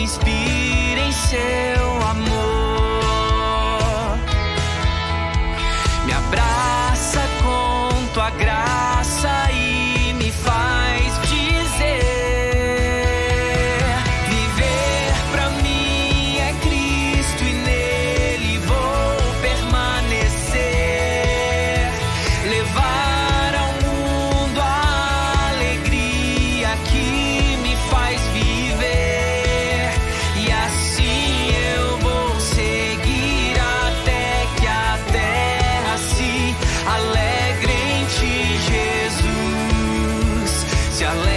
me speak. Just